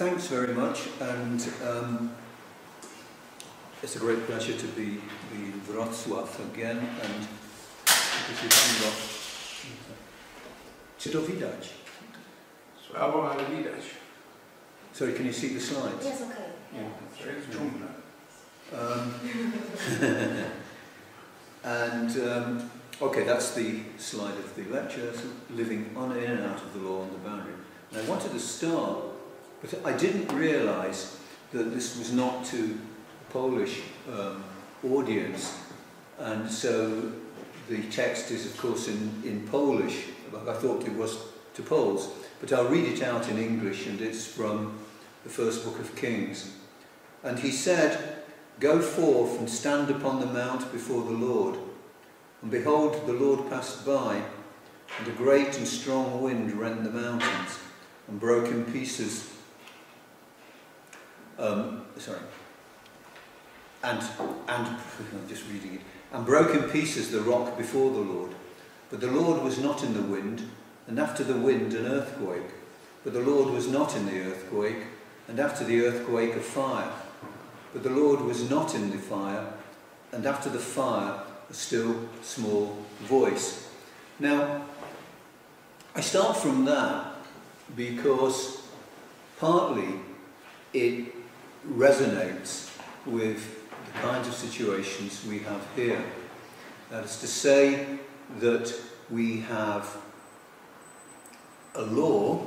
thanks very much, and um, it's a great pleasure to be, in Wrocław again, and because you've got... Czy to widać? Słabo, ale widać. Sorry, can you see the slides? Yes, okay. Yeah. To jest dżungla. Um, and um, okay, that's the slide of the lecture, so living on in and out of the law on the boundary. And I wanted to start, but I didn't realise that this was not to a Polish um, audience, and so the text is, of course, in, in Polish. I thought it was to Poles, but I'll read it out in English, and it's from the first book of Kings. And he said, Go forth and stand upon the mount before the Lord. And behold, the Lord passed by, and a great and strong wind rent the mountains and broke in pieces. Um, sorry. And, and, I'm just reading it. And broke in pieces the rock before the Lord. But the Lord was not in the wind, and after the wind an earthquake. But the Lord was not in the earthquake, and after the earthquake a fire. But the Lord was not in the fire, and after the fire, a still small voice. Now, I start from that because partly it resonates with the kinds of situations we have here. That is to say that we have a law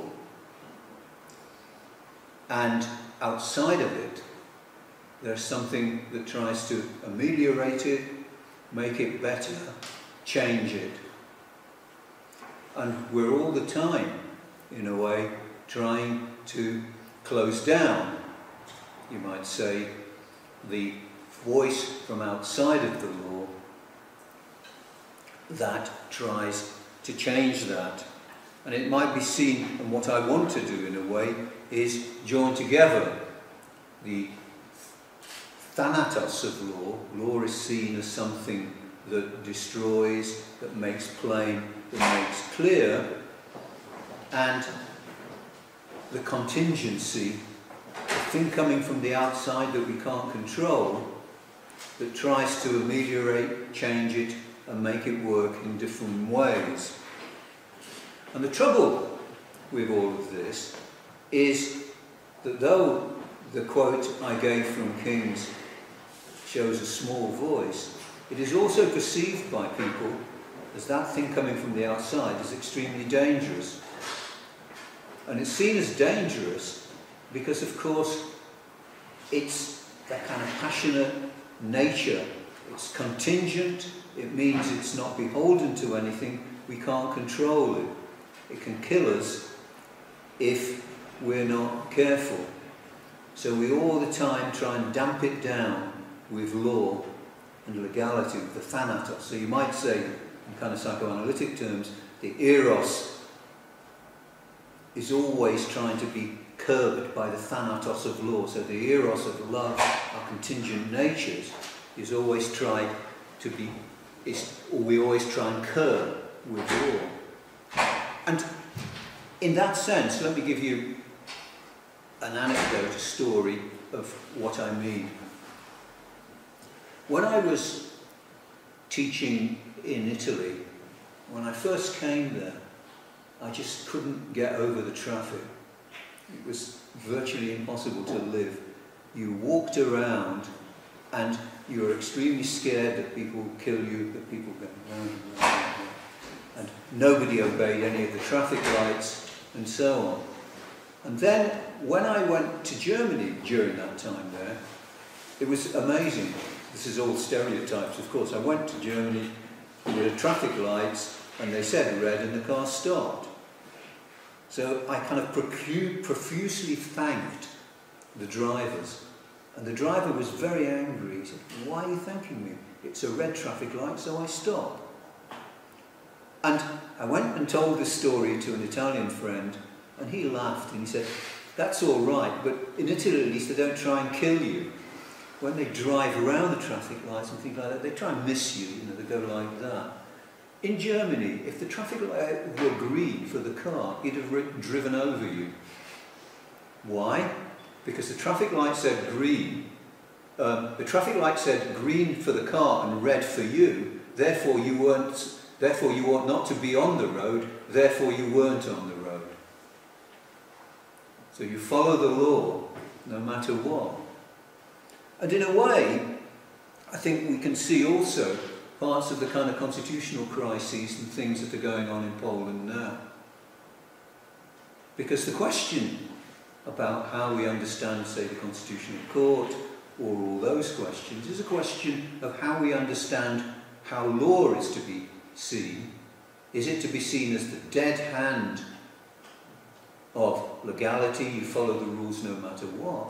and outside of it there's something that tries to ameliorate it, make it better, change it. And we're all the time, in a way, trying to close down, you might say, the voice from outside of the law that tries to change that. And it might be seen, and what I want to do in a way, is join together the thanatos of law, law is seen as something that destroys, that makes plain, that makes clear, and the contingency, thing coming from the outside that we can't control, that tries to ameliorate, change it, and make it work in different ways. And the trouble with all of this is that though the quote I gave from Kings shows a small voice, it is also perceived by people as that thing coming from the outside is extremely dangerous. And it's seen as dangerous because, of course, it's that kind of passionate nature. It's contingent, it means it's not beholden to anything, we can't control it. It can kill us if we're not careful. So we all the time try and damp it down with law and legality, with the thanatos. So you might say, in kind of psychoanalytic terms, the eros is always trying to be curbed by the thanatos of law. So the eros of love, our contingent natures, is always tried to be, is, we always try and curb with law. And in that sense, let me give you an anecdote, a story of what I mean. When I was teaching in Italy, when I first came there, I just couldn't get over the traffic. It was virtually impossible to live. You walked around and you were extremely scared that people would kill you, that people would go around and. And nobody obeyed any of the traffic lights and so on. And then when I went to Germany during that time there, it was amazing. This is all stereotypes, of course. I went to Germany, there were traffic lights, and they said red, and the car stopped. So I kind of profusely thanked the drivers. And the driver was very angry. He said, Why are you thanking me? It's a red traffic light, so I stop. And I went and told this story to an Italian friend, and he laughed and he said, That's all right, but in Italy at least they don't try and kill you when they drive around the traffic lights and things like that, they try and miss you, you know, they go like that. In Germany, if the traffic light were green for the car, it'd have driven over you. Why? Because the traffic light said green. Um, the traffic light said green for the car and red for you. Therefore, you weren't. Therefore, you ought not to be on the road. Therefore, you weren't on the road. So you follow the law, no matter what. And in a way, I think we can see also parts of the kind of constitutional crises and things that are going on in Poland now. Because the question about how we understand, say, the Constitutional Court or all those questions is a question of how we understand how law is to be seen. Is it to be seen as the dead hand of legality, you follow the rules no matter what?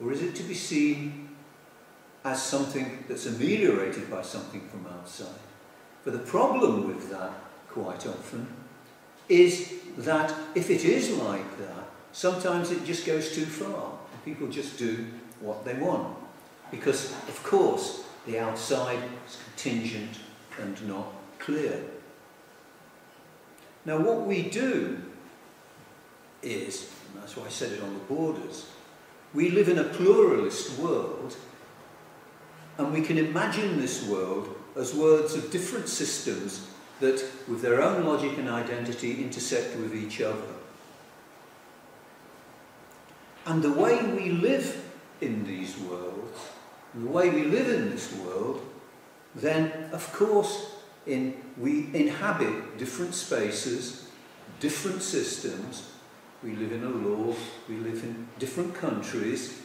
Or is it to be seen as something that's ameliorated by something from outside? But the problem with that, quite often, is that if it is like that, sometimes it just goes too far. People just do what they want. Because, of course, the outside is contingent and not clear. Now, what we do is, and that's why I said it on the borders, we live in a pluralist world, and we can imagine this world as words of different systems that, with their own logic and identity, intersect with each other. And the way we live in these worlds, the way we live in this world, then, of course, in, we inhabit different spaces, different systems. We live in a law, we live in different countries.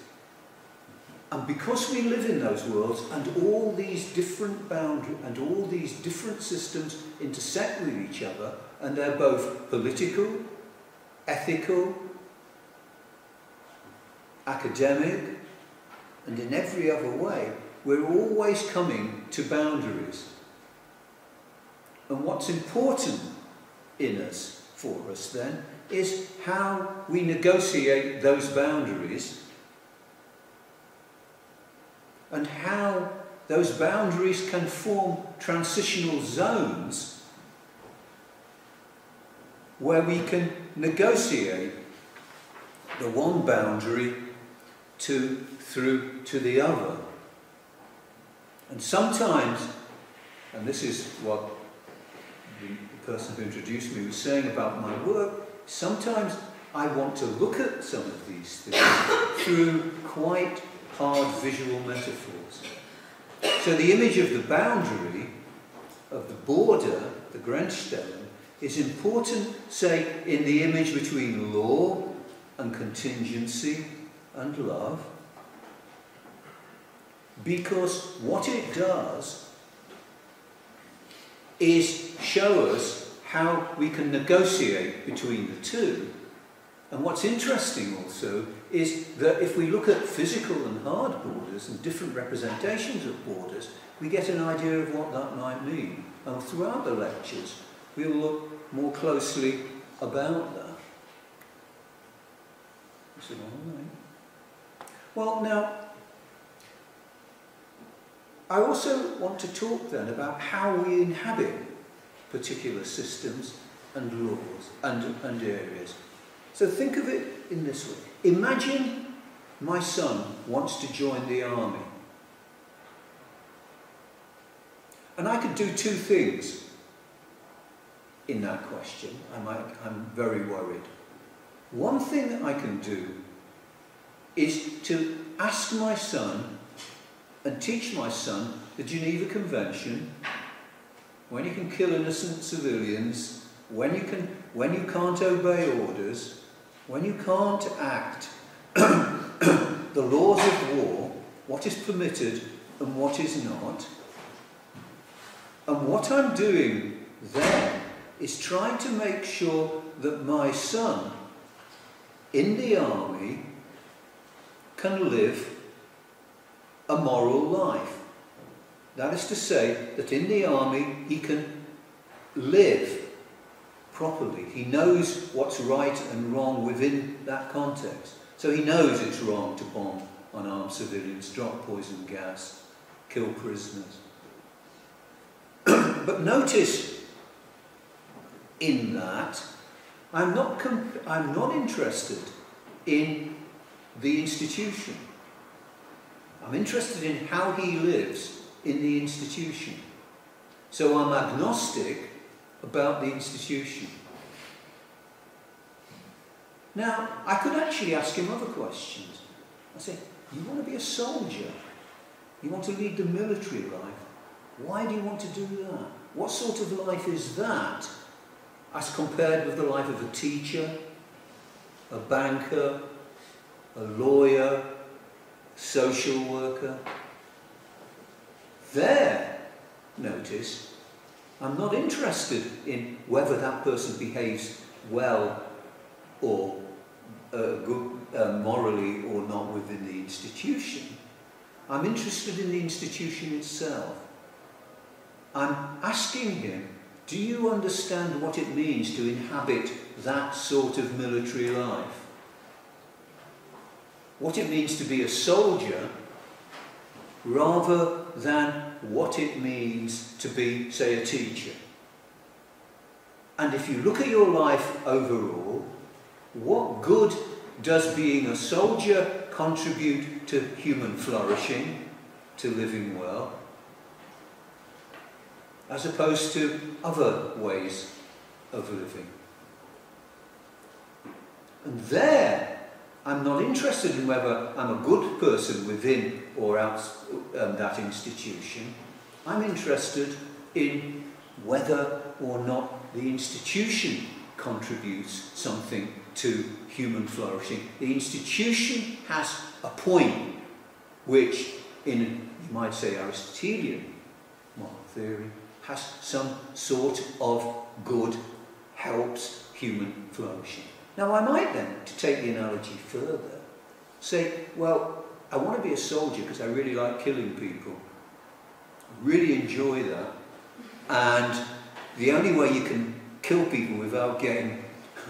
And because we live in those worlds and all these different boundaries and all these different systems intersect with each other, and they're both political, ethical, academic, and in every other way, we're always coming to boundaries. And what's important in us, for us then, is how we negotiate those boundaries and how those boundaries can form transitional zones where we can negotiate the one boundary to, through to the other. And sometimes, and this is what the person who introduced me was saying about my work, sometimes I want to look at some of these things through quite hard visual metaphors. So the image of the boundary, of the border, the Grenzstellen, is important, say, in the image between law and contingency and love. Because what it does is show us how we can negotiate between the two. And what's interesting also is that if we look at physical and hard borders and different representations of borders, we get an idea of what that might mean. And throughout the lectures, we'll look more closely about that. Well, now, I also want to talk then about how we inhabit particular systems and laws and, and areas. So think of it in this way. Imagine my son wants to join the army. And I could do two things in that question. I might, I'm very worried. One thing that I can do is to ask my son and teach my son the Geneva Convention, when you can kill innocent civilians, when you, can, when you can't obey orders, when you can't act the laws of war, what is permitted and what is not. And what I'm doing then is trying to make sure that my son in the army can live a moral life. That is to say, that in the army he can live properly. He knows what's right and wrong within that context. So he knows it's wrong to bomb unarmed civilians, drop poison gas, kill prisoners. but notice in that, I'm not, I'm not interested in the institution. I'm interested in how he lives in the institution. So I'm agnostic about the institution. Now, I could actually ask him other questions. I say, you want to be a soldier? You want to lead the military life? Why do you want to do that? What sort of life is that as compared with the life of a teacher, a banker, a lawyer, social worker? There, notice, I'm not interested in whether that person behaves well or uh, good, uh, morally or not within the institution. I'm interested in the institution itself. I'm asking him, do you understand what it means to inhabit that sort of military life? What it means to be a soldier rather than what it means to be, say, a teacher. And if you look at your life overall, what good does being a soldier contribute to human flourishing, to living well, as opposed to other ways of living? And there, I'm not interested in whether I'm a good person within or out um, that institution. I'm interested in whether or not the institution contributes something to human flourishing. The institution has a point which, in you might say Aristotelian moral theory, has some sort of good, helps human flourishing. Now I might then, to take the analogy further, say, well, I want to be a soldier because I really like killing people. Really enjoy that. And the only way you can kill people without getting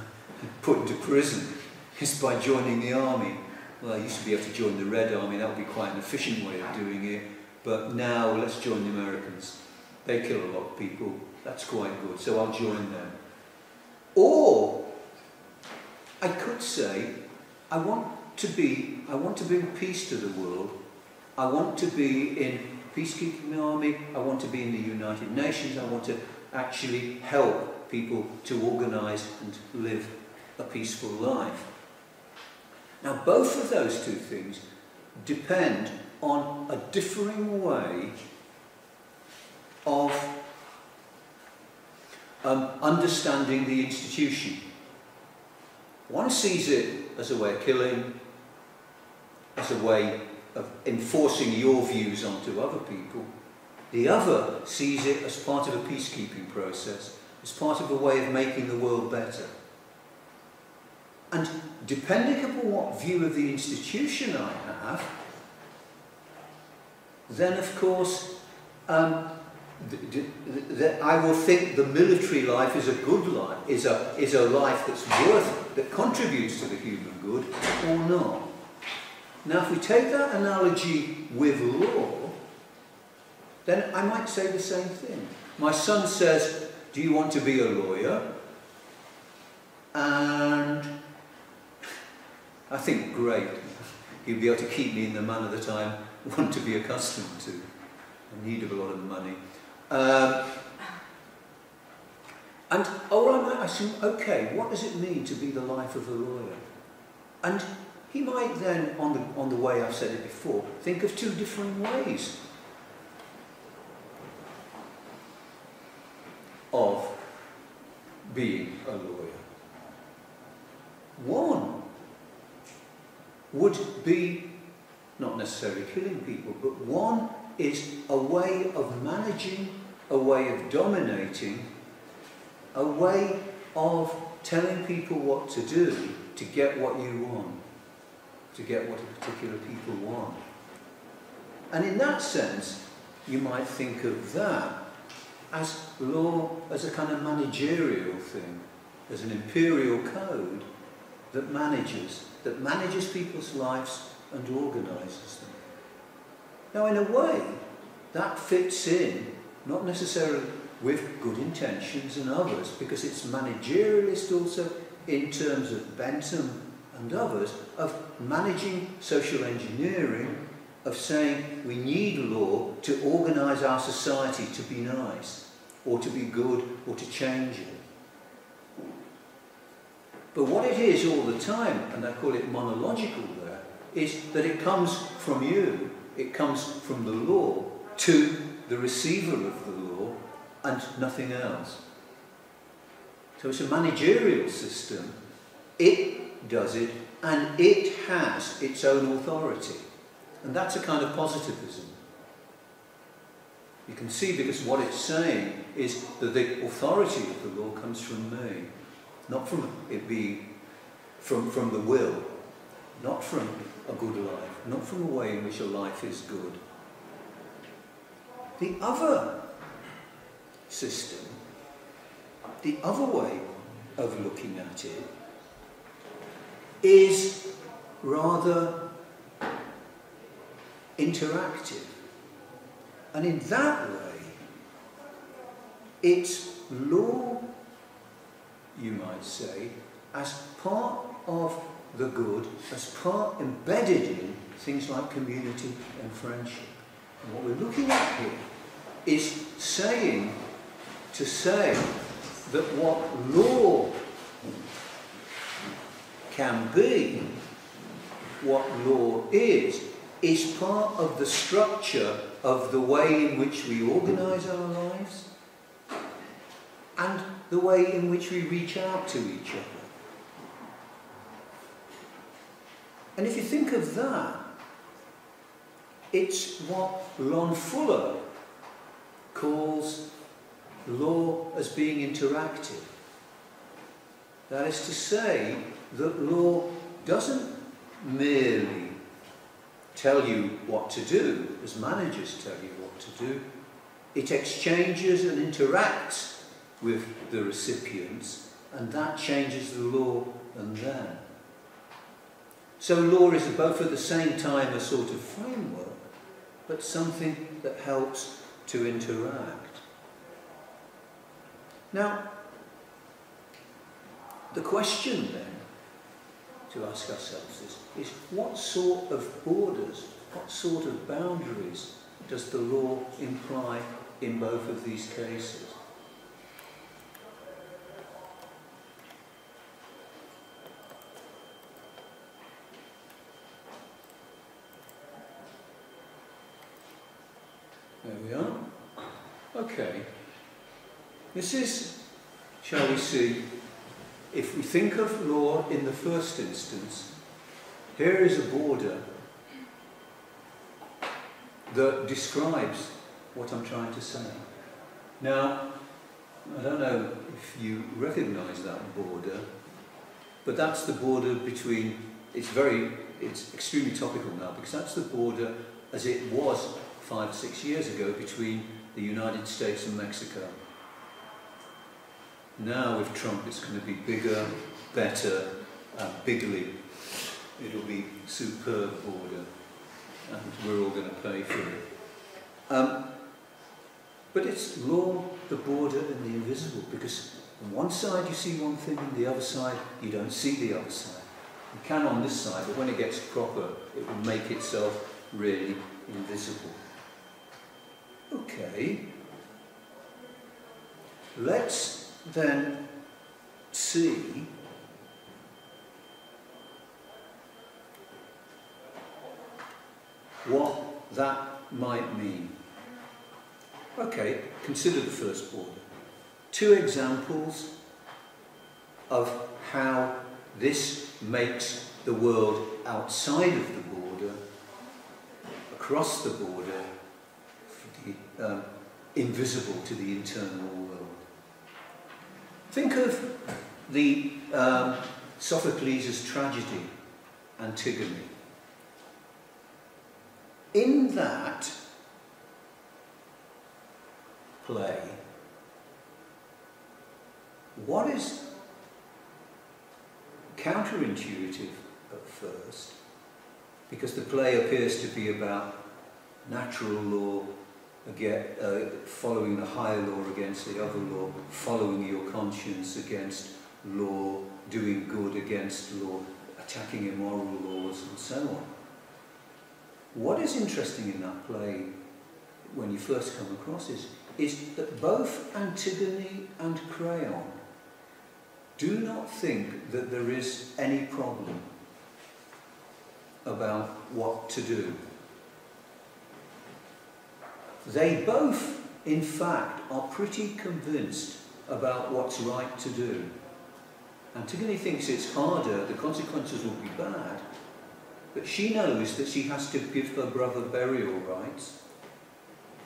put into prison is by joining the army. Well, I used to be able to join the Red Army, that would be quite an efficient way of doing it. But now, let's join the Americans. They kill a lot of people, that's quite good, so I'll join them. Or, I could say, I want to be, I want to bring peace to the world. I want to be in peacekeeping army. I want to be in the United Nations. I want to actually help people to organise and live a peaceful life. Now, both of those two things depend on a differing way of um, understanding the institution. One sees it as a way of killing, as a way of enforcing your views onto other people. The other sees it as part of a peacekeeping process, as part of a way of making the world better. And depending upon what view of the institution I have, then of course um, I will think the military life is a good life, is a, is a life that's worth, that contributes to the human good, or not. Now, if we take that analogy with law, then I might say the same thing. My son says, Do you want to be a lawyer? And I think, great. He'll be able to keep me in the manner that I want to be accustomed to. I need a lot of money. Um, and oh, I might ask assume, okay, what does it mean to be the life of a lawyer? And he might then, on the, on the way I've said it before, think of two different ways of being a lawyer. One would be not necessarily killing people, but one is a way of managing, a way of dominating, a way of telling people what to do to get what you want, to get what a particular people want. And in that sense, you might think of that as law as a kind of managerial thing, as an imperial code that manages, that manages people's lives and organises them. Now, in a way, that fits in, not necessarily with good intentions and others, because it's managerialist also in terms of Bentham and others of managing social engineering, of saying we need law to organise our society to be nice, or to be good, or to change it. But what it is all the time, and I call it monological there, is that it comes from you, it comes from the law to the receiver of the law and nothing else. So it's a managerial system. It does it and it has its own authority. And that's a kind of positivism. You can see because what it's saying is that the authority of the law comes from me, not from it being from, from the will, not from a good life, not from a way in which a life is good. The other system, the other way of looking at it, is rather interactive. And in that way, it's law, you might say, as part of the good, as part embedded in things like community and friendship. And what we're looking at here is saying, to say that what law can be, what law is, is part of the structure of the way in which we organise our lives and the way in which we reach out to each other. And if you think of that, it's what Lon Fuller calls law as being interactive. That is to say that law doesn't merely tell you what to do, as managers tell you what to do. It exchanges and interacts with the recipients, and that changes the law and them. So law is both at the same time a sort of framework, but something that helps to interact. Now, the question then to ask ourselves is, is what sort of borders, what sort of boundaries does the law imply in both of these cases? There we are. Okay. This is, shall we see, if we think of law in the first instance, here is a border that describes what I'm trying to say. Now, I don't know if you recognize that border, but that's the border between, it's very, it's extremely topical now because that's the border as it was five, six years ago between the United States and Mexico. Now with Trump it's going to be bigger, better, and bigly. It'll be superb border and we're all going to pay for it. Um, but it's law, the border and the invisible because on one side you see one thing and the other side you don't see the other side. You can on this side, but when it gets proper, it will make itself really invisible. Okay. Let's then see what that might mean. Okay, consider the first border. Two examples of how this makes the world outside of the border, across the border, um, invisible to the internal world. Think of the um, Sophocles' tragedy, Antigone. In that play, what is counterintuitive at first, because the play appears to be about natural law again, uh, following the higher law against the other law, following your conscience against law, doing good against law, attacking immoral laws and so on. What is interesting in that play when you first come across it is that both Antigone and Creon do not think that there is any problem about what to do. They both, in fact, are pretty convinced about what's right to do. Antigone thinks it's harder, the consequences will be bad, but she knows that she has to give her brother burial rites.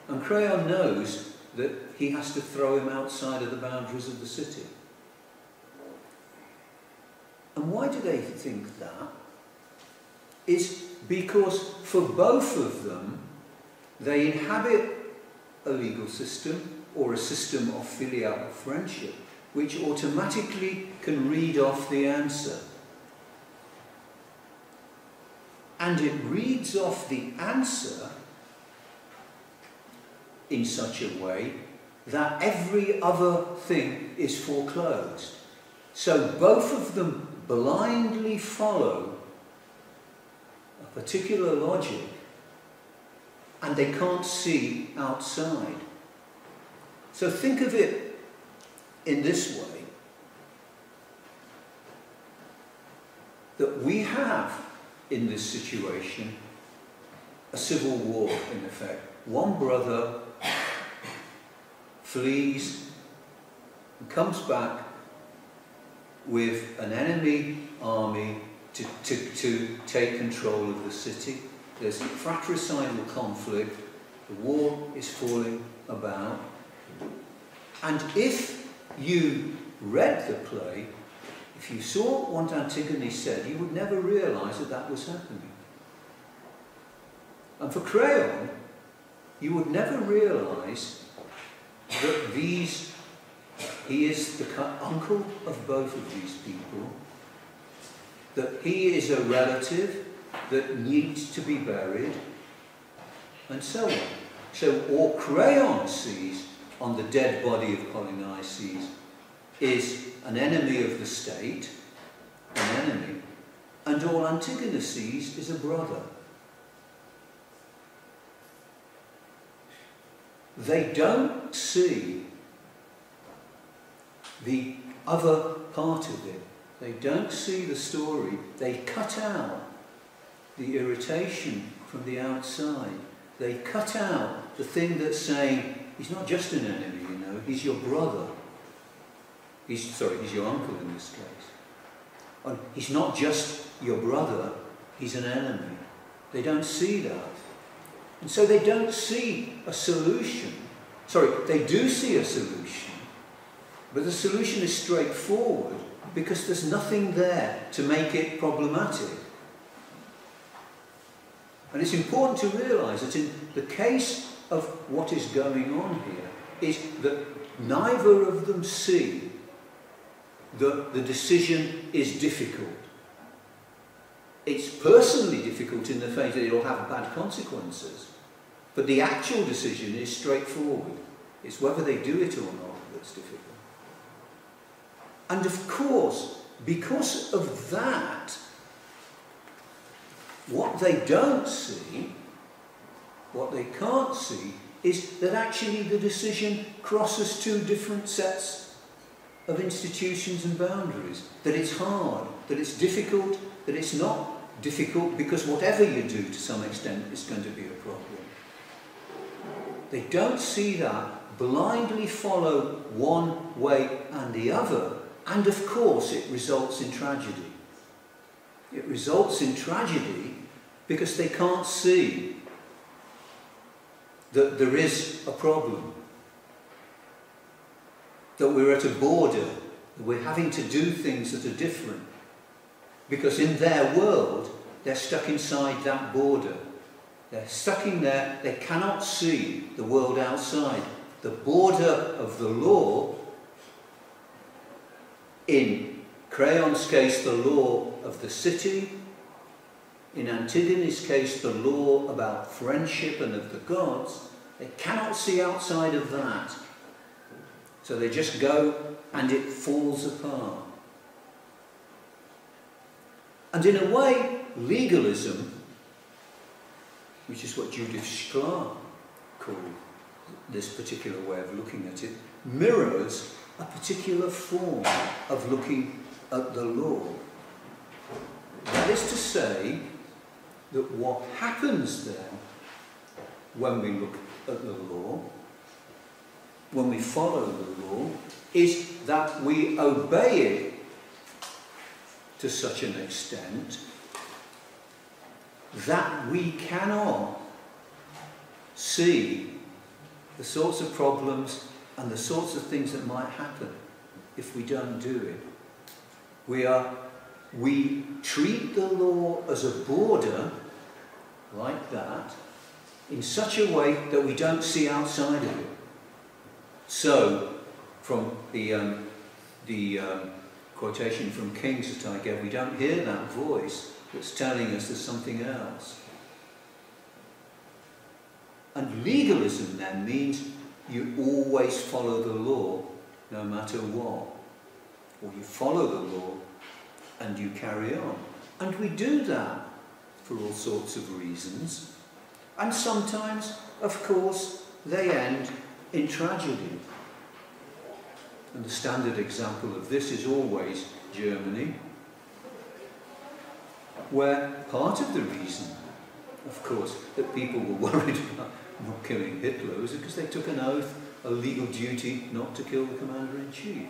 And Creon knows that he has to throw him outside of the boundaries of the city. And why do they think that? Is because for both of them, they inhabit a legal system or a system of filial friendship which automatically can read off the answer. And it reads off the answer in such a way that every other thing is foreclosed. So both of them blindly follow a particular logic and they can't see outside. So think of it in this way that we have in this situation a civil war in effect. One brother flees and comes back with an enemy army to, to, to take control of the city. There's fratricidal conflict. The war is falling about. And if you read the play, if you saw what Antigone said, you would never realize that that was happening. And for Creon, you would never realize that these, he is the uncle of both of these people, that he is a relative that needs to be buried, and so on. So all Creon sees on the dead body of Polynices is an enemy of the state, an enemy, and all Antigone sees is a brother. They don't see the other part of it. They don't see the story. They cut out the irritation from the outside. They cut out the thing that's saying, he's not just an enemy, you know, he's your brother. He's, sorry, he's your uncle in this case. And he's not just your brother, he's an enemy. They don't see that. And so they don't see a solution. Sorry, they do see a solution, but the solution is straightforward because there's nothing there to make it problematic. And it's important to realise that in the case of what is going on here is that neither of them see that the decision is difficult. It's personally difficult in the fact that it'll have bad consequences. But the actual decision is straightforward. It's whether they do it or not that's difficult. And of course, because of that, what they don't see, what they can't see, is that actually the decision crosses two different sets of institutions and boundaries. That it's hard, that it's difficult, that it's not difficult because whatever you do to some extent is going to be a problem. They don't see that, blindly follow one way and the other, and of course it results in tragedy. It results in tragedy because they can't see that there is a problem. That we're at a border, that we're having to do things that are different. Because in their world, they're stuck inside that border. They're stuck in there, they cannot see the world outside. The border of the law, in Creon's case, the law of the city, in Antigone's case, the law about friendship and of the gods, they cannot see outside of that. So they just go and it falls apart. And in a way, legalism, which is what Judith Shklar called this particular way of looking at it, mirrors a particular form of looking at the law. That is to say, that what happens then when we look at the law, when we follow the law, is that we obey it to such an extent that we cannot see the sorts of problems and the sorts of things that might happen if we don't do it. We are we treat the law as a border like that in such a way that we don't see outside of it. So, from the, um, the um, quotation from Kings that I gave, we don't hear that voice that's telling us there's something else. And legalism then means you always follow the law no matter what. Or you follow the law and you carry on. And we do that for all sorts of reasons. And sometimes, of course, they end in tragedy. And the standard example of this is always Germany, where part of the reason, of course, that people were worried about not killing Hitler was because they took an oath, a legal duty not to kill the commander in chief.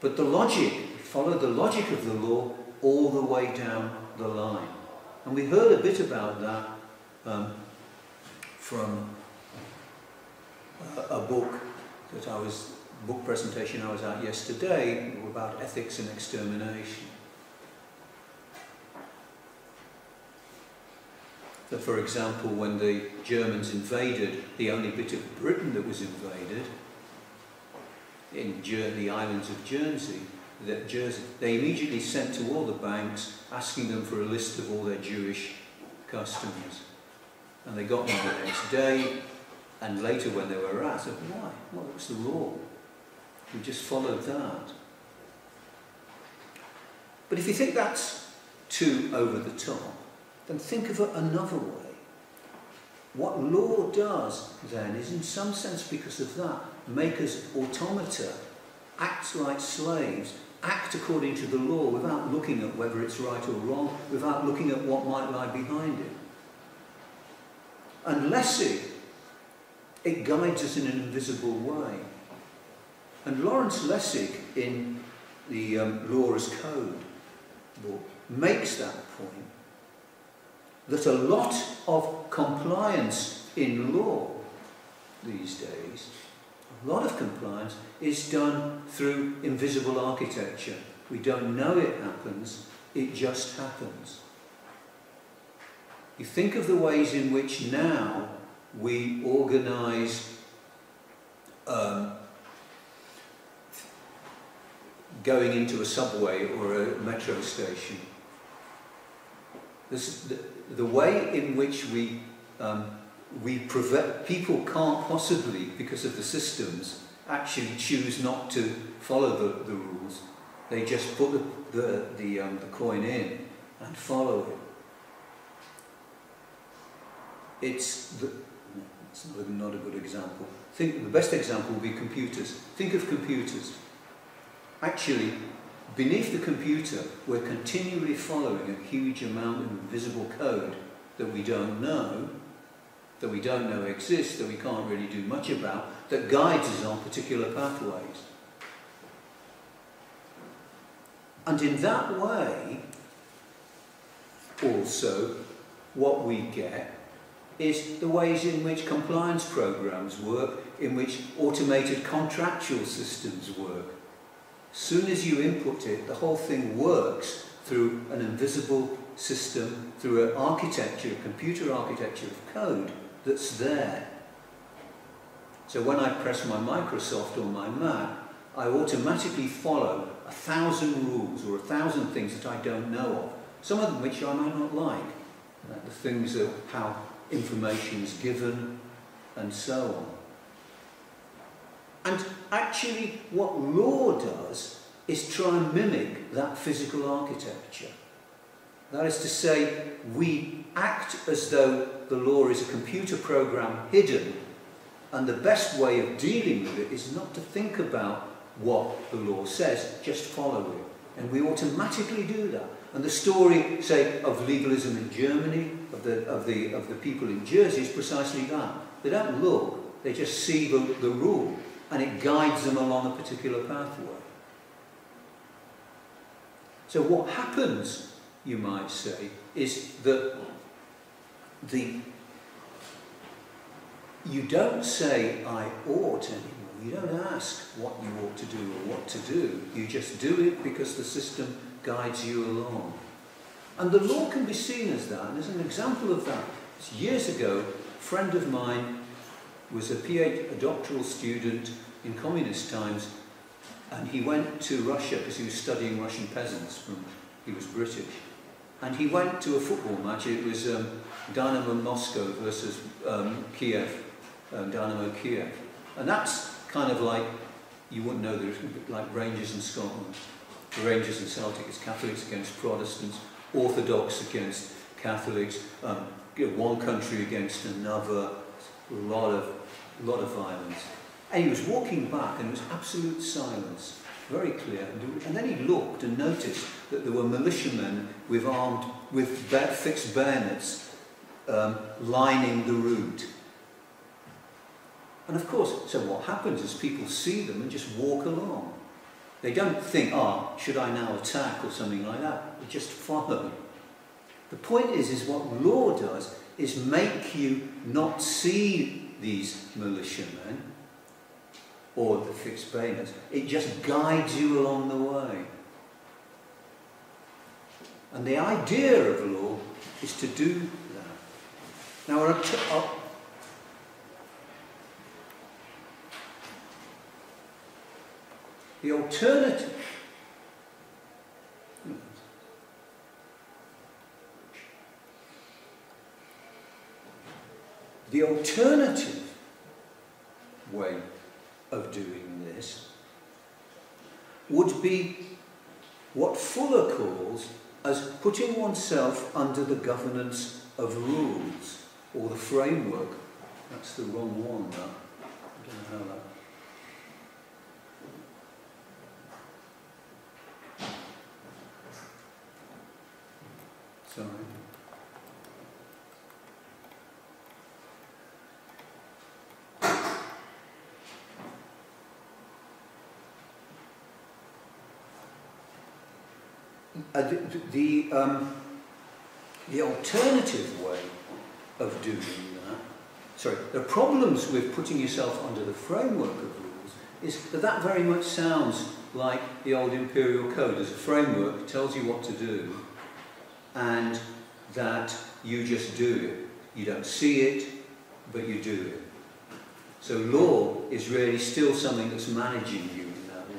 But the logic, followed the logic of the law all the way down the line. And we heard a bit about that um, from a, a book that I was, book presentation I was at yesterday about ethics and extermination. That, for example, when the Germans invaded the only bit of Britain that was invaded, in the islands of Jersey, that Jersey, they immediately sent to all the banks asking them for a list of all their Jewish customers. And they got them the next day, and later when they were asked, why? Well, it was the law. We just followed that. But if you think that's too over the top, then think of it another way. What law does then is in some sense because of that make us automata, act like slaves, act according to the law without looking at whether it's right or wrong, without looking at what might lie behind it. Unless it, it guides us in an invisible way. And Lawrence Lessig in the um, Law as Code book makes that point that a lot of compliance in law these days a lot of compliance is done through invisible architecture. We don't know it happens, it just happens. You think of the ways in which now we organise um, going into a subway or a metro station. This, the, the way in which we um, we prevent, people can't possibly, because of the systems, actually choose not to follow the, the rules. They just put the, the, the, um, the coin in and follow it. It's, the, it's not a, not a good example. Think, the best example would be computers. Think of computers. Actually, beneath the computer, we're continually following a huge amount of invisible code that we don't know, that we don't know exists, that we can't really do much about, that guides us on particular pathways. And in that way, also, what we get is the ways in which compliance programs work, in which automated contractual systems work. Soon as you input it, the whole thing works through an invisible system, through an architecture, a computer architecture of code that's there. So when I press my Microsoft or my Mac, I automatically follow a thousand rules or a thousand things that I don't know of, some of them which I might not like. Like the things of how information is given and so on. And actually what law does is try and mimic that physical architecture. That is to say, we act as though the law is a computer program hidden, and the best way of dealing with it is not to think about what the law says, just follow it. And we automatically do that. And the story, say, of legalism in Germany, of the, of the, of the people in Jersey, is precisely that. They don't look, they just see the, the rule, and it guides them along a particular pathway. So what happens, you might say, is that the you don't say I ought anymore. You don't ask what you ought to do or what to do. You just do it because the system guides you along. And the law can be seen as that. And there's an example of that. Years ago, a friend of mine was a PhD, a doctoral student in communist times, and he went to Russia because he was studying Russian peasants. From, he was British. And he went to a football match. It was um, Dynamo Moscow versus um, Kiev, um, Dynamo Kiev. And that's kind of like, you wouldn't know, there's like Rangers in Scotland. Rangers and Celtic, it's Catholics against Protestants, Orthodox against Catholics, um, one country against another, a lot of, a lot of violence. And he was walking back and it was absolute silence, very clear. And then he looked and noticed that there were militiamen with armed, with fixed bayonets um, lining the route. And of course, so what happens is people see them and just walk along. They don't think, ah, oh, should I now attack or something like that. They just follow. The point is, is what law does is make you not see these militiamen or the fixed payments. It just guides you along the way. And the idea of law is to do that. Now, The alternative The alternative way of doing this would be what Fuller calls as putting oneself under the governance of rules or the framework. That's the wrong one. I don't know how that Sorry. Uh, the, the, um, the alternative way of doing that, sorry, the problems with putting yourself under the framework of rules is that that very much sounds like the old imperial code as a framework tells you what to do and that you just do it. You don't see it, but you do it. So law is really still something that's managing you in that way.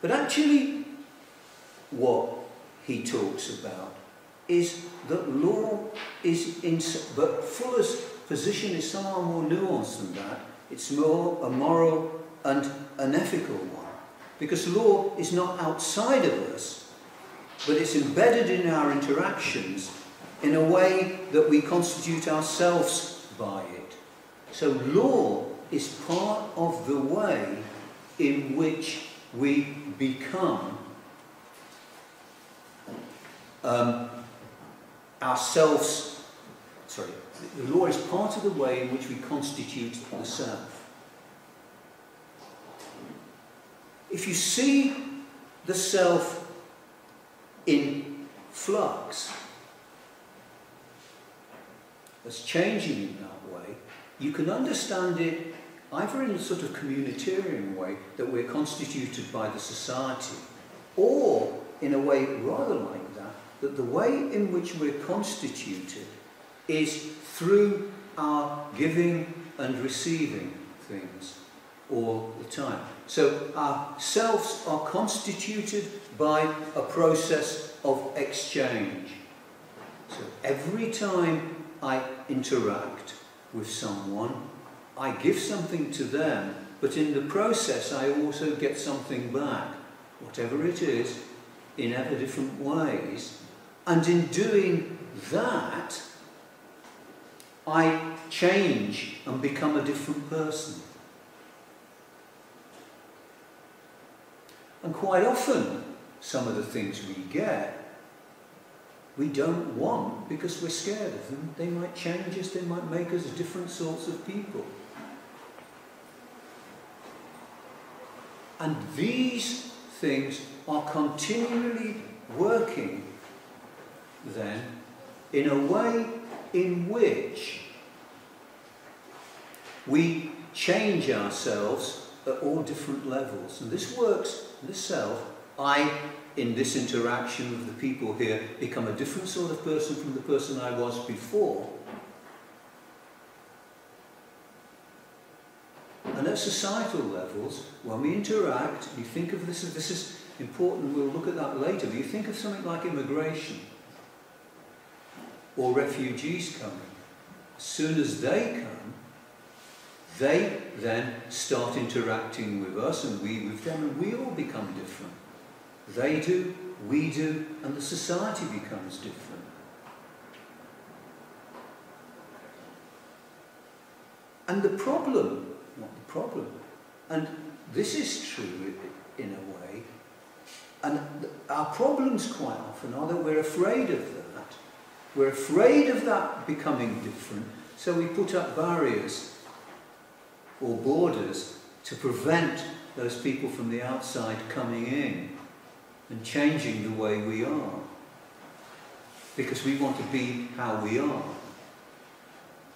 But actually, what he talks about is that law is in, but Fuller's position is somehow more nuanced than that. It's more a moral and an ethical one. Because law is not outside of us, but it's embedded in our interactions in a way that we constitute ourselves by it. So law is part of the way in which we become um, ourselves, sorry, the law is part of the way in which we constitute the self. If you see the self in flux, as changing in that way, you can understand it either in a sort of communitarian way that we're constituted by the society, or in a way rather like that, the way in which we're constituted is through our giving and receiving things all the time. So our selves are constituted by a process of exchange. So every time I interact with someone, I give something to them, but in the process I also get something back, whatever it is, in ever different ways. And in doing that, I change and become a different person. And quite often, some of the things we get, we don't want because we're scared of them. They might change us, they might make us different sorts of people. And these things are continually working then in a way in which we change ourselves at all different levels. And this works, this self, I, in this interaction with the people here, become a different sort of person from the person I was before. And at societal levels, when we interact, you think of this as this is important, we'll look at that later, but you think of something like immigration or refugees coming. As soon as they come, they then start interacting with us and we with them, and we all become different. They do, we do, and the society becomes different. And the problem, not the problem, and this is true in a way, and our problems quite often are that we're afraid of that. We're afraid of that becoming different, so we put up barriers or borders to prevent those people from the outside coming in and changing the way we are. Because we want to be how we are.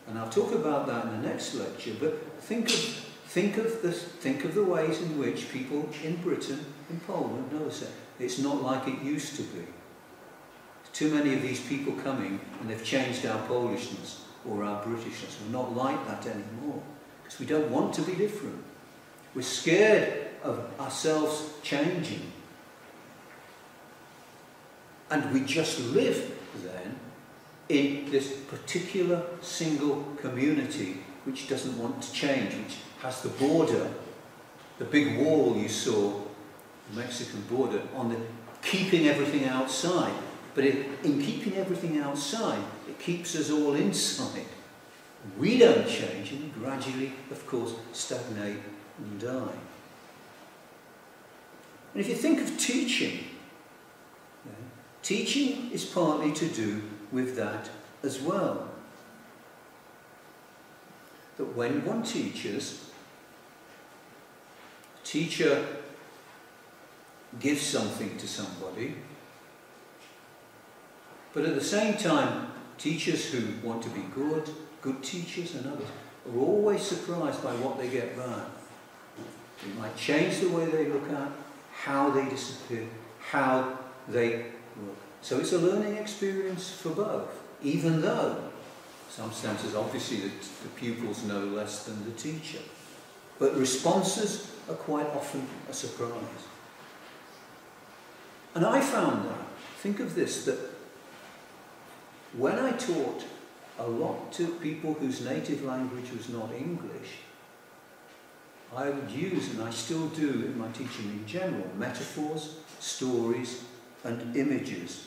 And I'll talk about that in the next lecture, but think of, think of, the, think of the ways in which people in Britain, in Poland, it, it's not like it used to be. Too many of these people coming and they've changed our Polishness or our Britishness. We're not like that anymore. Because we don't want to be different. We're scared of ourselves changing. And we just live then in this particular single community which doesn't want to change, which has the border, the big wall you saw, the Mexican border, on the keeping everything outside. But it, in keeping everything outside, it keeps us all inside. We don't change and we gradually, of course, stagnate and die. And if you think of teaching, teaching is partly to do with that as well. That when one teaches, a teacher gives something to somebody, but at the same time, teachers who want to be good, good teachers and others, are always surprised by what they get back. It might change the way they look at, how they disappear, how they look. So it's a learning experience for both, even though some senses obviously the, the pupils know less than the teacher. But responses are quite often a surprise. And I found that, think of this, that when I taught a lot to people whose native language was not English, I would use, and I still do in my teaching in general, metaphors, stories, and images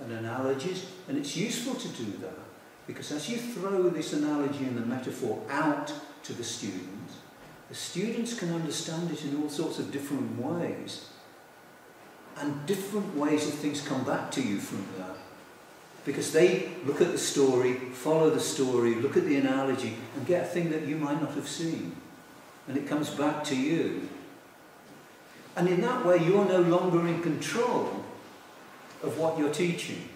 and analogies. And it's useful to do that because as you throw this analogy and the metaphor out to the students, the students can understand it in all sorts of different ways. And different ways of things come back to you from that. Because they look at the story, follow the story, look at the analogy, and get a thing that you might not have seen. And it comes back to you. And in that way, you're no longer in control of what you're teaching.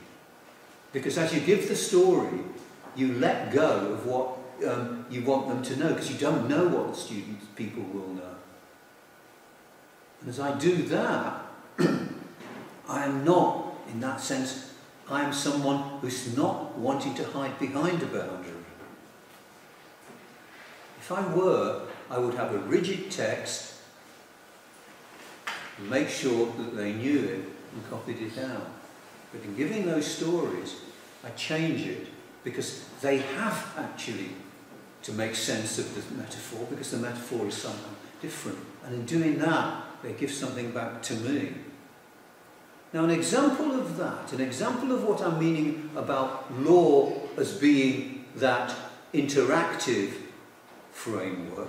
Because as you give the story, you let go of what um, you want them to know, because you don't know what the students, people will know. And as I do that, I am not, in that sense, I am someone who's not wanting to hide behind a boundary. If I were, I would have a rigid text, make sure that they knew it and copied it down. But in giving those stories, I change it because they have actually to make sense of the metaphor because the metaphor is somehow different. And in doing that, they give something back to me. Now, an example of that, an example of what I'm meaning about law as being that interactive framework,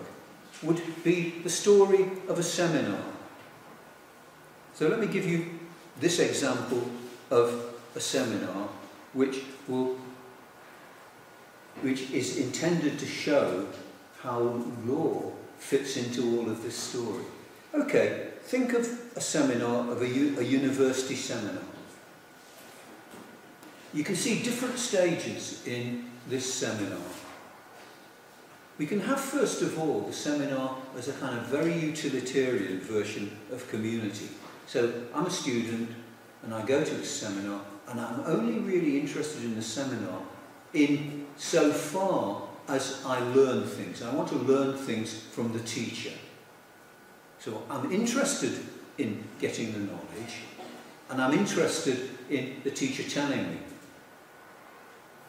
would be the story of a seminar. So let me give you this example of a seminar which will which is intended to show how law fits into all of this story. Okay, think of a seminar, of a, a university seminar. You can see different stages in this seminar. We can have, first of all, the seminar as a kind of very utilitarian version of community. So I'm a student and I go to the seminar and I'm only really interested in the seminar in so far as I learn things. I want to learn things from the teacher. So I'm interested in getting the knowledge and I'm interested in the teacher telling me.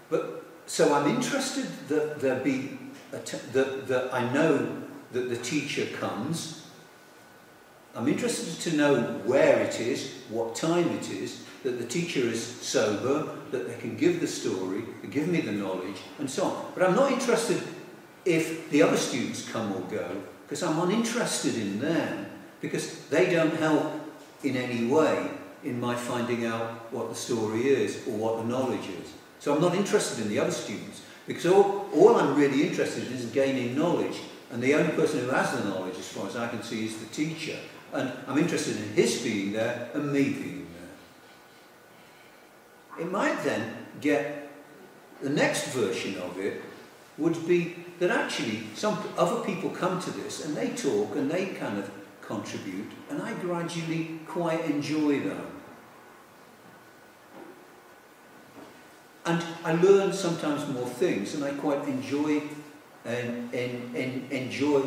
But so I'm interested that there be that, that I know that the teacher comes. I'm interested to know where it is, what time it is, that the teacher is sober, that they can give the story, give me the knowledge, and so on. But I'm not interested if the other students come or go, because I'm uninterested in them, because they don't help in any way in my finding out what the story is or what the knowledge is. So I'm not interested in the other students. Because all, all I'm really interested in is gaining knowledge. And the only person who has the knowledge, as far as I can see, is the teacher. And I'm interested in his being there and me being there. It might then get, the next version of it would be that actually some other people come to this and they talk and they kind of contribute and I gradually quite enjoy them. And I learn sometimes more things, and I quite enjoy and, and, and enjoy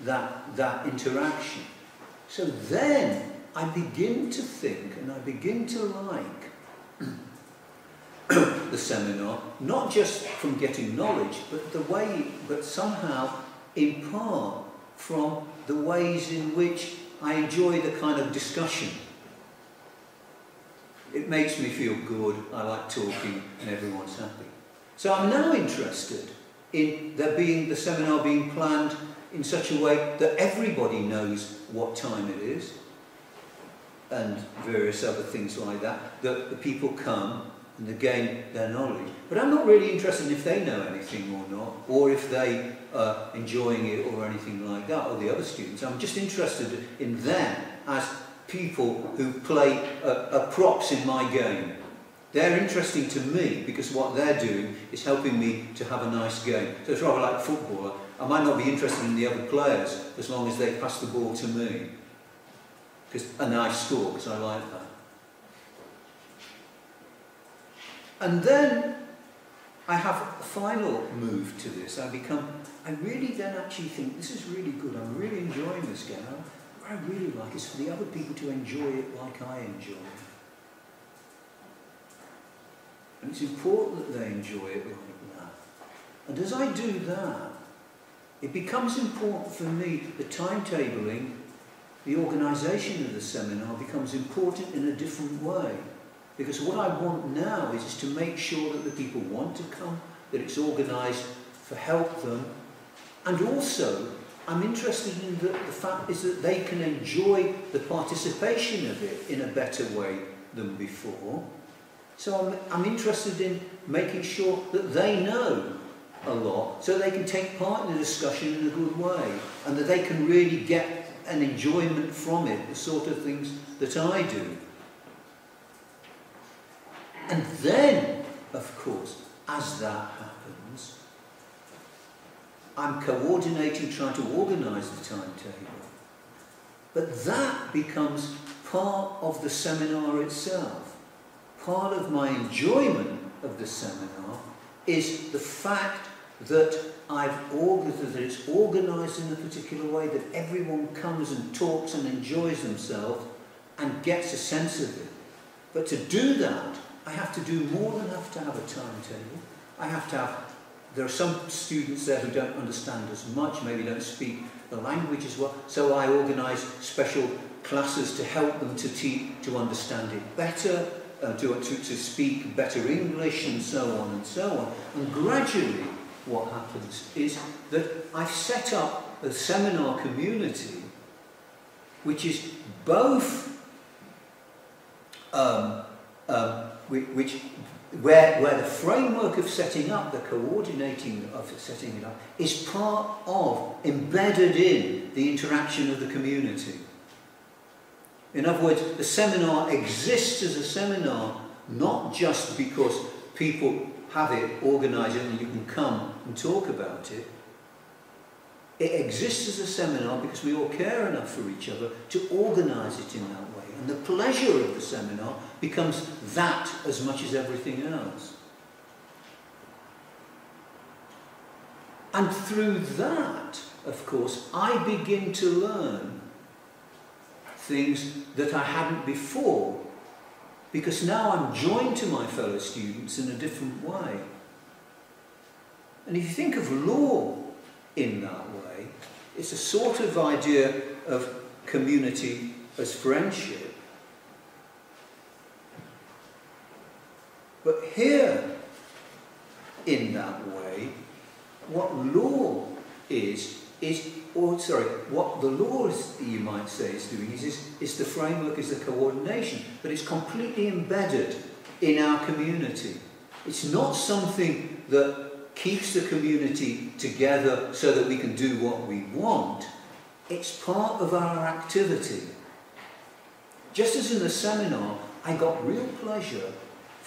that, that interaction. So then I begin to think and I begin to like the seminar, not just from getting knowledge, but the way, but somehow in part from the ways in which I enjoy the kind of discussion it makes me feel good, I like talking, and everyone's happy. So I'm now interested in there being the seminar being planned in such a way that everybody knows what time it is, and various other things like that, that the people come and gain their knowledge. But I'm not really interested in if they know anything or not, or if they are enjoying it or anything like that, or the other students. I'm just interested in them as people who play uh, props in my game. They're interesting to me because what they're doing is helping me to have a nice game. So it's rather like football. I might not be interested in the other players as long as they pass the ball to me. Because a nice score, because I like that. And then I have a final move to this. I become, I really then actually think, this is really good. I'm really enjoying this game. What I really like is for the other people to enjoy it like I enjoy it. And it's important that they enjoy it like that. And as I do that, it becomes important for me, the timetabling, the organisation of the seminar becomes important in a different way. Because what I want now is, is to make sure that the people want to come, that it's organised for help them, and also I'm interested in the, the fact is that they can enjoy the participation of it in a better way than before. So I'm, I'm interested in making sure that they know a lot so they can take part in the discussion in a good way and that they can really get an enjoyment from it, the sort of things that I do. And then, of course, as that happens, I'm coordinating, trying to organise the timetable. But that becomes part of the seminar itself. Part of my enjoyment of the seminar is the fact that I've organised, that it's organised in a particular way, that everyone comes and talks and enjoys themselves and gets a sense of it. But to do that, I have to do more than have to have a timetable. I have to have there are some students there who don't understand as much, maybe don't speak the language as well, so I organise special classes to help them to teach, to understand it better, uh, to, to, to speak better English and so on and so on. And gradually what happens is that I've set up a seminar community which is both um, um, which, where, where the framework of setting up, the coordinating of setting it up, is part of, embedded in the interaction of the community. In other words, the seminar exists as a seminar not just because people have it, organised and you can come and talk about it. It exists as a seminar because we all care enough for each other to organise it in that way. And the pleasure of the seminar becomes that as much as everything else. And through that, of course, I begin to learn things that I hadn't before. Because now I'm joined to my fellow students in a different way. And if you think of law in that way, it's a sort of idea of community as friendship. But here, in that way, what law is, is or sorry, what the law is, you might say is doing is, is, is the framework, is the coordination, but it's completely embedded in our community. It's not something that keeps the community together so that we can do what we want. It's part of our activity. Just as in the seminar, I got real pleasure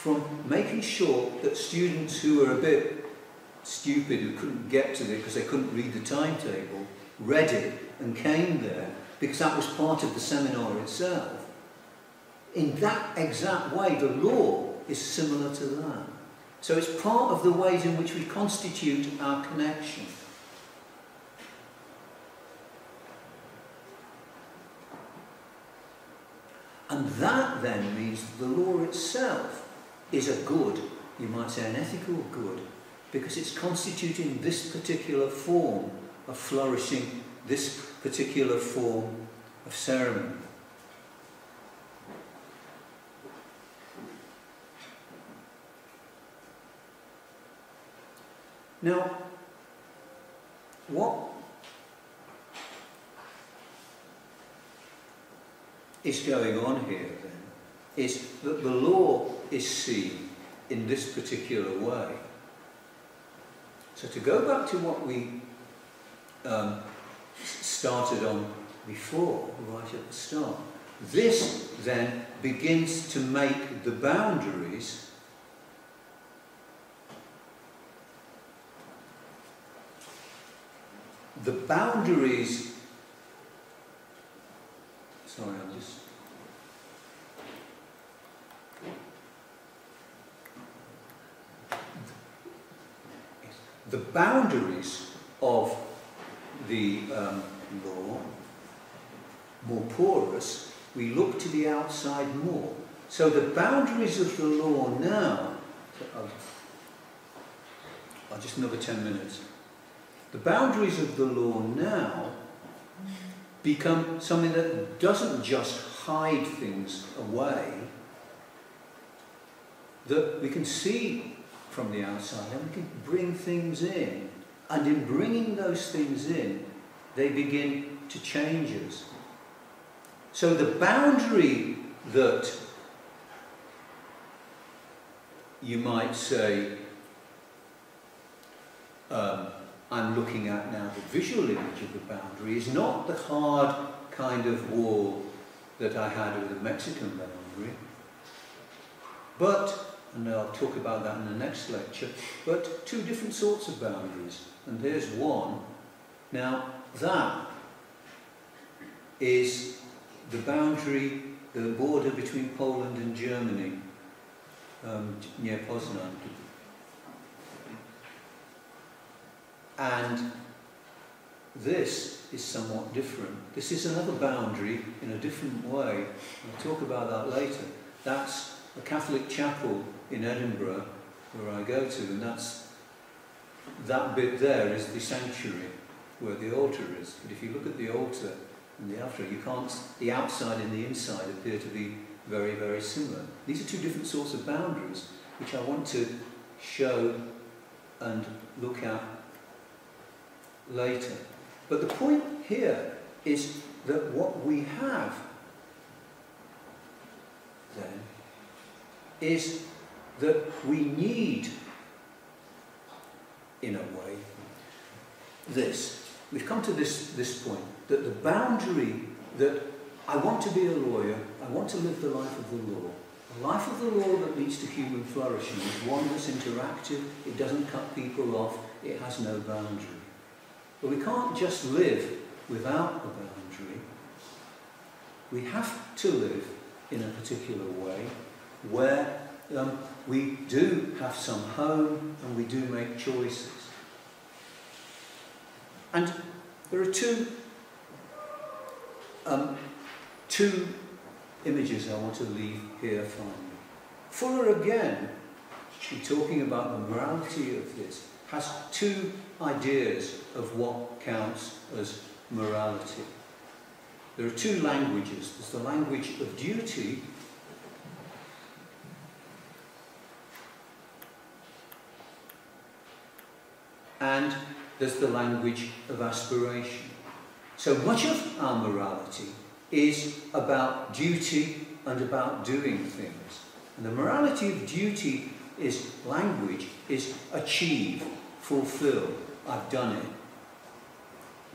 from making sure that students who were a bit stupid, who couldn't get to it because they couldn't read the timetable, read it and came there because that was part of the seminar itself. In that exact way, the law is similar to that. So it's part of the ways in which we constitute our connection. And that then means the law itself is a good, you might say an ethical good, because it's constituting this particular form of flourishing, this particular form of ceremony. Now, what is going on here then is that the law is seen in this particular way. So to go back to what we um, started on before, right at the start, this then begins to make the boundaries the boundaries sorry I'm just the boundaries of the um, law more porous, we look to the outside more. So the boundaries of the law now, oh, just another 10 minutes. The boundaries of the law now become something that doesn't just hide things away, that we can see from the outside and we can bring things in. And in bringing those things in, they begin to change us. So the boundary that you might say um, I'm looking at now, the visual image of the boundary, is not the hard kind of wall that I had with the Mexican boundary, but, and I'll talk about that in the next lecture, but two different sorts of boundaries. And there's one. Now, that is the boundary, the border between Poland and Germany, um, near Poznan. And this is somewhat different. This is another boundary in a different way. I'll talk about that later. That's a Catholic chapel in Edinburgh where I go to, and that's that bit there is the sanctuary where the altar is. But if you look at the altar and the altar, you can't, the outside and the inside appear to be very, very similar. These are two different sorts of boundaries which I want to show and look at later. But the point here is that what we have then is that we need, in a way, this. We've come to this, this point that the boundary that I want to be a lawyer, I want to live the life of the law. The life of the law that leads to human flourishing is one that's interactive, it doesn't cut people off, it has no boundary. But we can't just live without a boundary. We have to live in a particular way where um, we do have some home and we do make choices. And there are two, um, two images I want to leave here finally. Fuller again, in talking about the morality of this, has two ideas of what counts as morality. There are two languages. There's the language of duty and there's the language of aspiration. So much of our morality is about duty and about doing things. And the morality of duty is language, is achieve, fulfill, I've done it.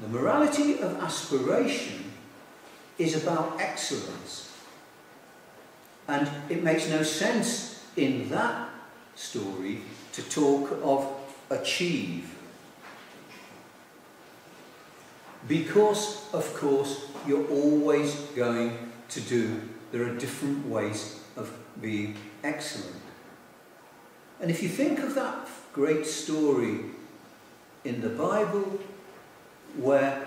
The morality of aspiration is about excellence. And it makes no sense in that story to talk of achieve. Because, of course, you're always going to do, there are different ways of being excellent. And if you think of that great story in the Bible where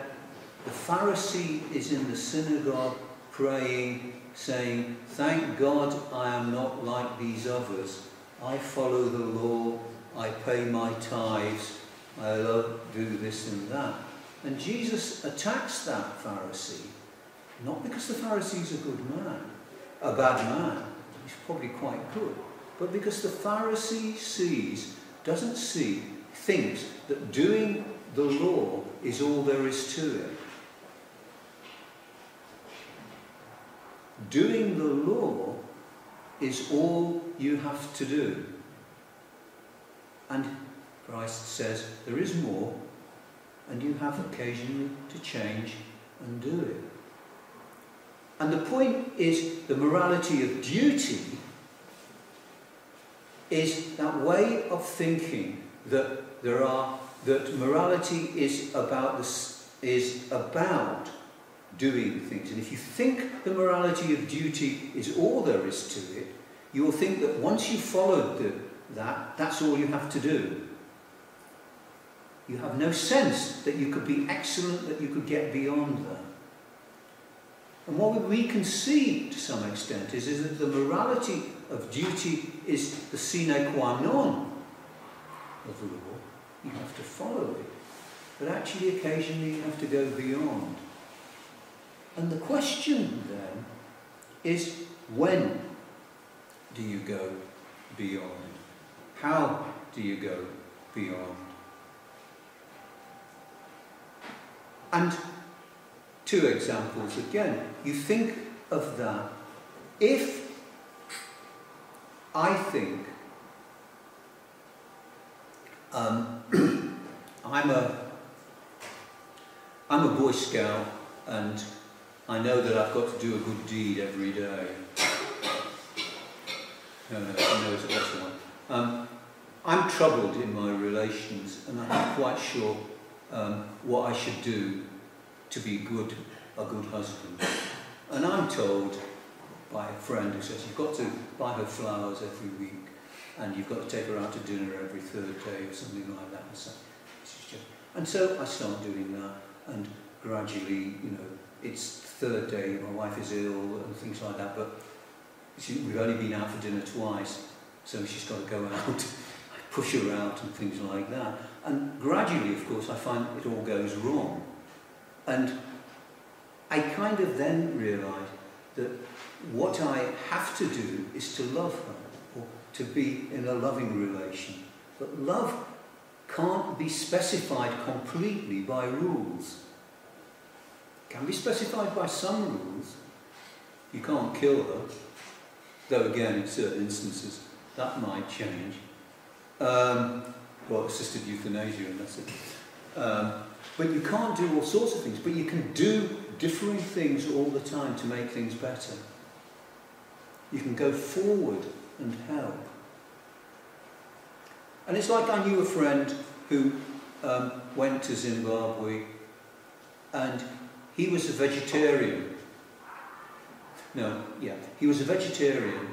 the Pharisee is in the synagogue praying, saying, Thank God I am not like these others. I follow the law, I pay my tithes, I do this and that. And Jesus attacks that Pharisee, not because the Pharisee's a good man, a bad man, he's probably quite good, but because the Pharisee sees, doesn't see, thinks that doing the law is all there is to it. Doing the law is all you have to do. And Christ says there is more, and you have occasionally to change and do it. And the point is the morality of duty is that way of thinking that there are that morality is about this is about doing things. And if you think the morality of duty is all there is to it, you will think that once you've followed the, that, that's all you have to do. You have no sense that you could be excellent, that you could get beyond that. And what we can see to some extent is, is that the morality of duty is the sine qua non of the law. You have to follow it. But actually, occasionally, you have to go beyond. And the question then is when do you go beyond? How do you go beyond? And two examples again. You think of that. If I think um, I'm a I'm a Boy Scout and I know that I've got to do a good deed every day. No, no, no, it's a one. Um, I'm troubled in my relations and I'm not quite sure um, what I should do to be good, a good husband. And I'm told by a friend who says, you've got to buy her flowers every week and you've got to take her out to dinner every third day or something like that. And so, and so I start doing that and gradually, you know, it's third day, my wife is ill and things like that, but she, we've only been out for dinner twice, so she's got to go out. I push her out and things like that. And gradually, of course, I find it all goes wrong. And I kind of then realise that what I have to do is to love her, or to be in a loving relation. But love can't be specified completely by rules. It can be specified by some rules. You can't kill her, though again in certain instances that might change. Um, well, assisted euthanasia and that's it. Um, but you can't do all sorts of things, but you can do differing things all the time to make things better. You can go forward and help. And it's like I knew a friend who um, went to Zimbabwe and he was a vegetarian. No, yeah, he was a vegetarian,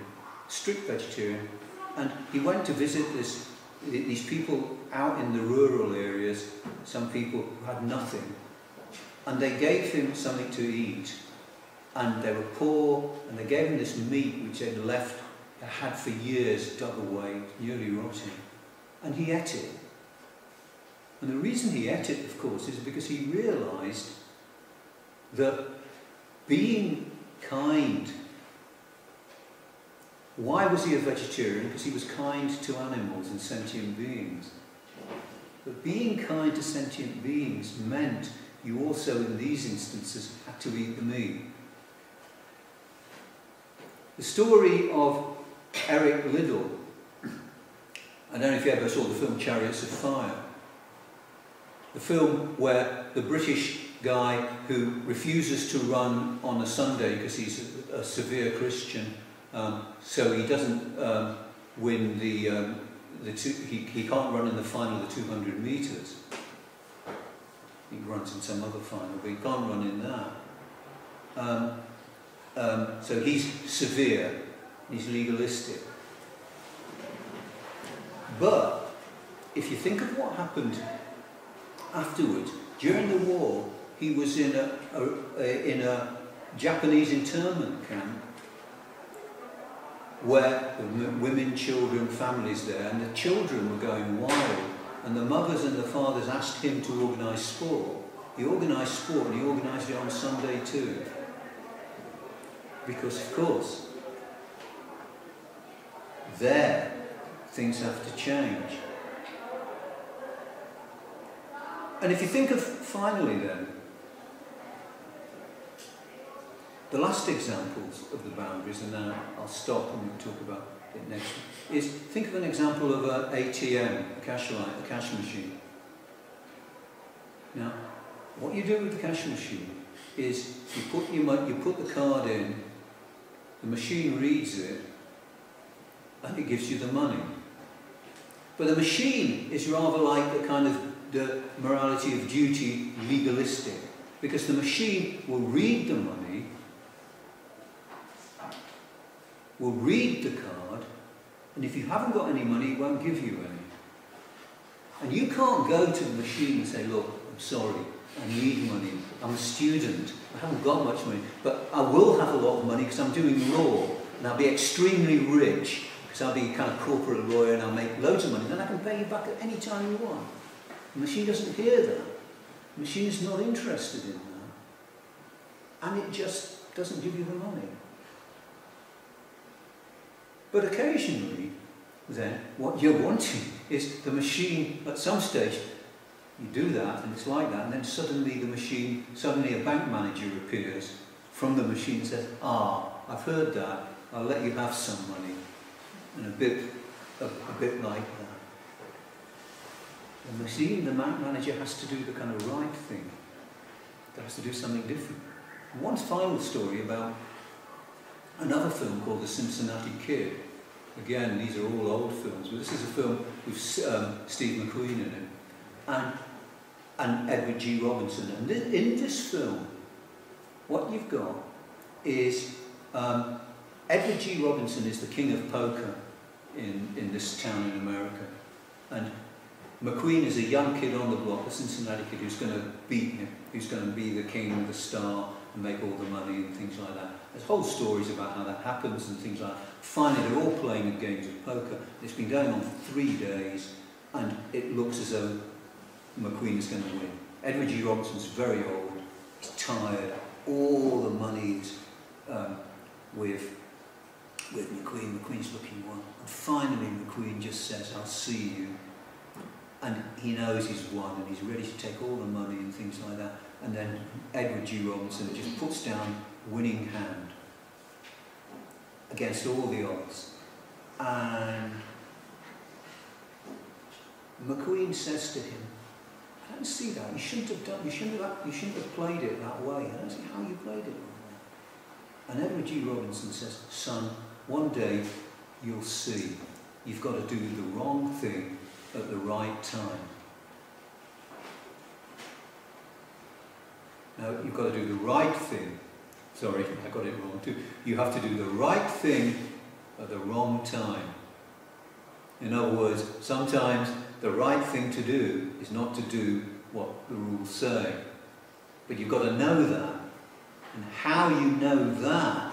strict vegetarian, and he went to visit this, these people out in the rural areas, some people who had nothing, and they gave him something to eat, and they were poor, and they gave him this meat which they'd left, had for years dug away, nearly rotting. And he ate it. And the reason he ate it, of course, is because he realized that being kind, why was he a vegetarian? Because he was kind to animals and sentient beings. But being kind to sentient beings meant you also, in these instances, had to eat the meat. The story of Eric Liddell I don't know if you ever saw the film Chariots of Fire. The film where the British guy who refuses to run on a Sunday because he's a, a severe Christian, um, so he doesn't um, win the, um, the two, he, he can't run in the final of the 200 metres. He runs in some other final, but he can't run in that. Um, um, so he's severe, he's legalistic. But if you think of what happened afterwards, during the war, he was in a, a, a, in a Japanese internment camp where the women, children, families there, and the children were going wild, and the mothers and the fathers asked him to organise sport. He organised sport, and he organised it on Sunday too. Because, of course, there things have to change. And if you think of finally then, the last examples of the boundaries, and now I'll stop and we'll talk about it next, is think of an example of an ATM, a cash line, a cash machine. Now, what you do with the cash machine is you put, your, money, you put the card in, the machine reads it, and it gives you the money. But the machine is rather like the kind of the morality of duty legalistic. Because the machine will read the money, will read the card, and if you haven't got any money, it won't give you any. And you can't go to the machine and say, look, I'm sorry, I need money. I'm a student. I haven't got much money. But I will have a lot of money because I'm doing law. And I'll be extremely rich because I'll be kind of corporate lawyer and I'll make loads of money. Then I can pay you back at any time you want. The machine doesn't hear that. The machine is not interested in that. And it just doesn't give you the money. But occasionally, then, what you're wanting is the machine, at some stage, you do that and it's like that, and then suddenly the machine, suddenly a bank manager appears from the machine and says, ah, I've heard that, I'll let you have some money and a bit, a, a bit like that. We see the manager has to do the kind of right thing. He has to do something different. One final story about another film called The Cincinnati Kid. Again, these are all old films, but this is a film with um, Steve McQueen in it, and, and Edward G. Robinson. And th in this film, what you've got is um, Edward G. Robinson is the king of poker in, in this town in America. And McQueen is a young kid on the block, a Cincinnati kid who's going to beat him, who's going to be the king, the star, and make all the money and things like that. There's whole stories about how that happens and things like that. Finally, they're all playing games of poker. It's been going on for three days, and it looks as though McQueen is going to win. Edward G. Robinson's very old, he's tired, all the money's um, with, with McQueen. McQueen's looking one. And finally, McQueen just says, I'll see you. And he knows he's won, and he's ready to take all the money and things like that. And then Edward G. Robinson just puts down winning hand against all the odds. And McQueen says to him, I don't see that. You shouldn't have done. You shouldn't have. You shouldn't have played it that way. I don't see how you played it. And Edward G. Robinson says, "Son, one day you'll see. You've got to do the wrong thing at the right time. Now you've got to do the right thing. Sorry, I got it wrong too. You have to do the right thing at the wrong time. In other words, sometimes the right thing to do is not to do what the rules say. But you've got to know that. And how you know that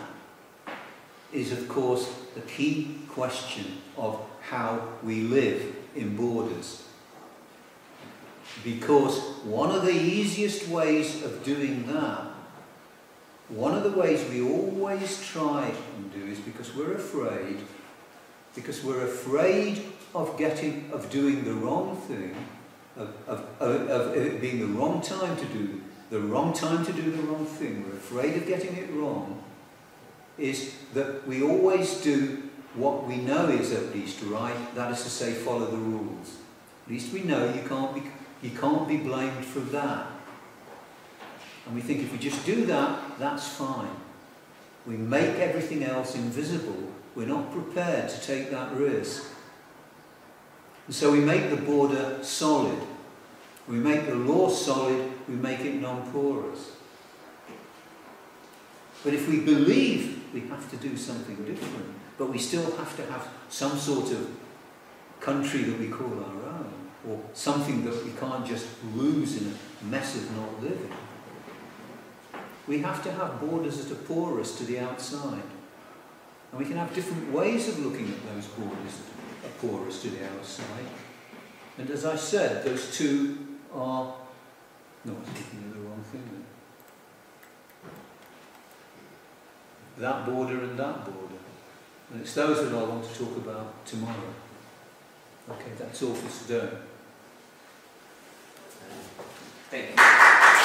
is, of course, the key question of how we live in borders. Because one of the easiest ways of doing that, one of the ways we always try and do is because we're afraid, because we're afraid of getting, of doing the wrong thing, of, of, of, of it being the wrong time to do the wrong time to do the wrong thing, we're afraid of getting it wrong, is that we always do what we know is at least right, that is to say follow the rules. At least we know you can't be, you can't be blamed for that. And we think if we just do that, that's fine. We make everything else invisible. We're not prepared to take that risk. And so we make the border solid. We make the law solid, we make it non-porous. But if we believe we have to do something different, but we still have to have some sort of country that we call our own, or something that we can't just lose in a mess of not living, we have to have borders that are porous to the outside. And we can have different ways of looking at those borders that are porous to the outside. And as I said, those two are... No, I was at the wrong thing then. That border and that border. And it's those that I want to talk about tomorrow. Okay, that's all for today. Thank you.